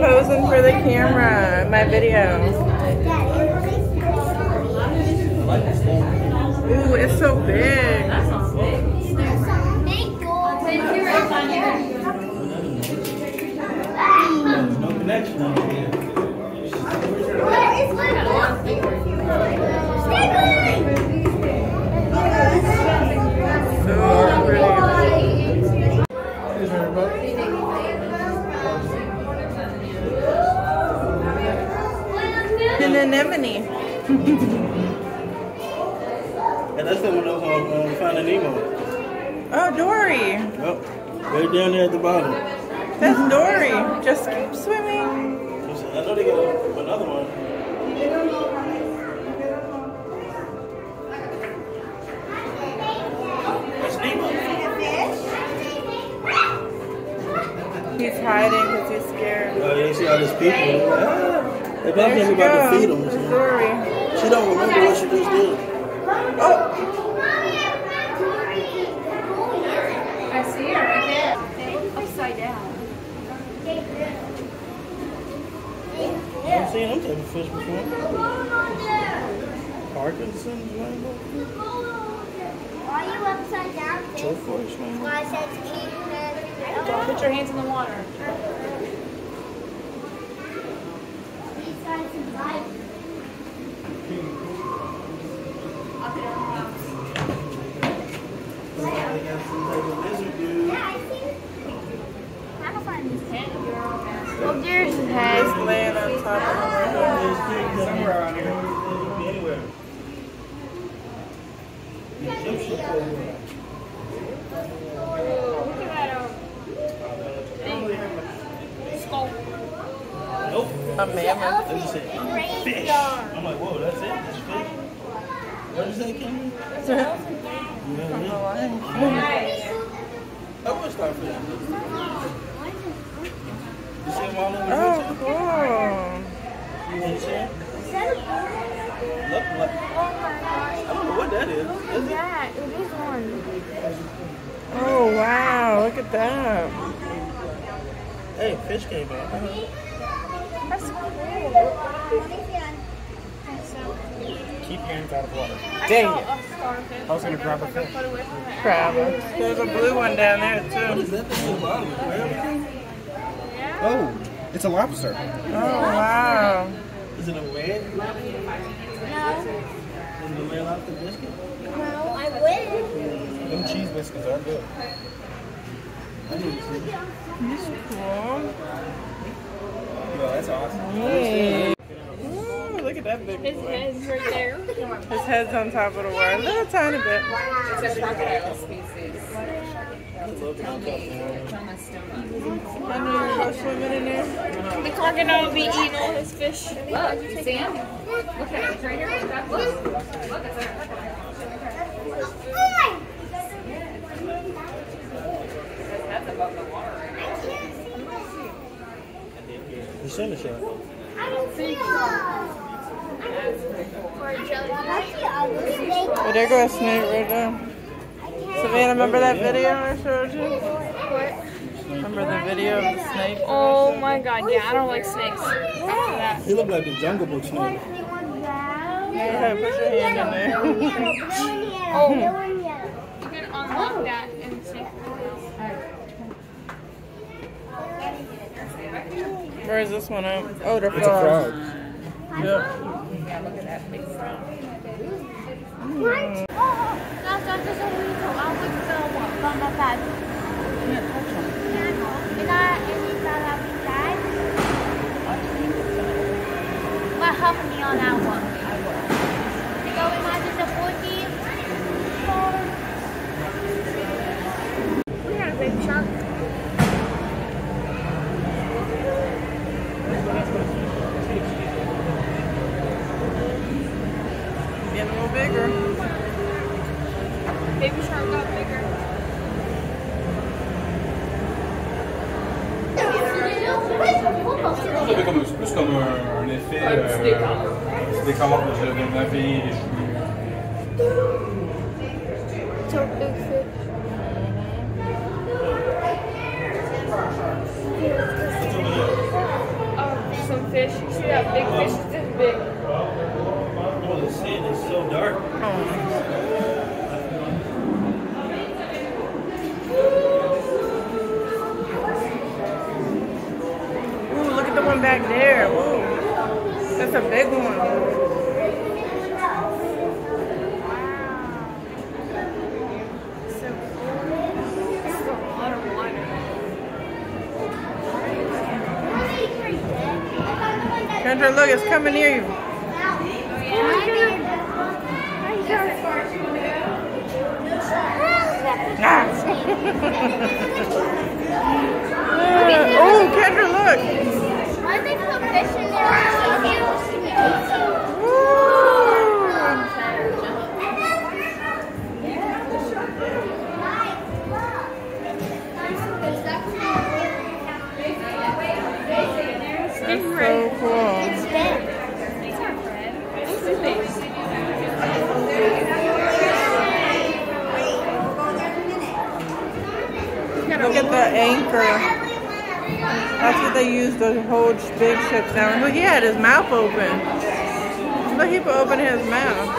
posing for the camera my video. Ooh, it's so big. No connection over here. So pretty. Here's everybody. An anemone. And that's the one that was on um, Finding Nemo. Oh, Dory. Yep. Right down there at the bottom. That's Dory. Just keep swimming. I know they got another one. That's Nemo. He's hiding because he's scared. Oh, yeah, you see all these people. Ah, they probably There she about to feed goes. them. There's so. Dory. She don't remember what she just did. Oh, I see her right there. Upside down. I've seen them type of fish before. Parkinson's rainbow. Are you upside down? Turquoise rainbow. Why says keep her? Don't put your hands in the water. These guys invite. Somebody got some type of lizard dude. Yeah, I see. I'm gonna find his head. Oh, there's his he's head. laying on top of the Somewhere around here. It could be anywhere. Egyptian cobra. Look at that big skull. Nope. A mammoth. They just said fish. I'm like, whoa, that's it? That's fish? What did you say, Kimmy? I would start fish. You see them all over Oh, cool. You see? Look like, I don't know what that is. Is it? Yeah, it is one. Oh, wow. Look at that. Hey, fish came out. That's cool. Keep your hands out of water. Dang I it. saw a starfish. I was gonna grab a fish. put away from that. Crab. There's a blue one down there, too. is that the bottom? Crab? Oh, it's a lobster. Oh, wow. Is it a red? No, Is it a red lobster biscuit? no, I will. Them cheese biscuits are good. I need to see. Cool. Yo, that's awesome. Hey. Ooh, look at that big His boy. head's right there. His head's on top of the water. A little tiny bit. It's a crocodile species. I love the top I know you're go swimming in there. The crocodile will be eating all his fish. Look, you see him? Look at it. It's right here. Look. Look, it's a crocodile. His head's above the water right now. You seen the shot? For a jellyfish. That's Oh, there goes a snake right there. Savannah, remember that video I showed you? Remember the video of the snake? Oh my god, yeah, I don't like snakes. He looked like a jungle book snake. Yeah, put your hand in there. Oh, you can unlock that and snake. Where is this one at? Oh, the It's a frog. frog. Yep. Yeah, look at that big frog. Well, help me on that one. C'est plus comme un, un effet. Un petit euh, décor. Un petit décor pour se laver les cheveux. So big What's over there? fish. You see that big fish is big. Kendra, look, it's coming near you. Ah. oh, Kendra, look. So cool. Look at the anchor. That's what they use to hold big ships down. Look, he had his mouth open. Look, he put open his mouth.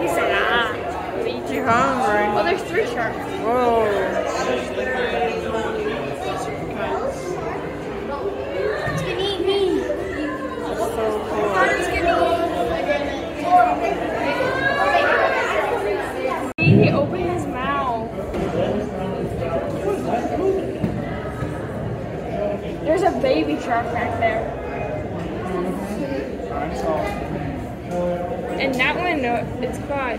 He said, ah. He hungry. Oh, there's three sharks. Whoa. It's gonna eat me. So cool. He opened his mouth. There's a baby shark back there. And that one, no, it's got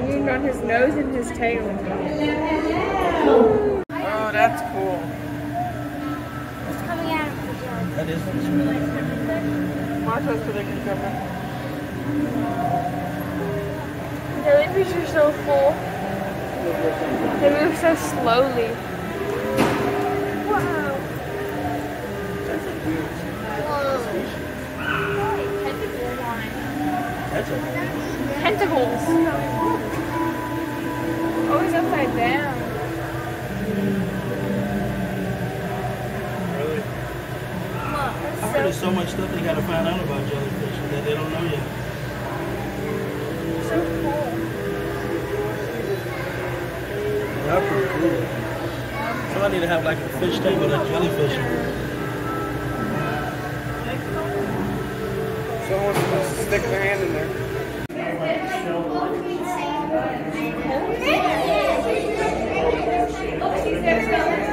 wound on his nose and his tail. Oh, that's cool. It's coming out of the jar. That is fish meal. Watch us so they can come in. Jellyfish are so full. They move so slowly. Tentacles. Always upside down. really. I heard there's so much stuff they gotta find out about jellyfish that they don't know yet. So cool. That's pretty cool. Somebody need to have like a fish tank with a jellyfish. Someone's supposed to stick their hand in there. Oh,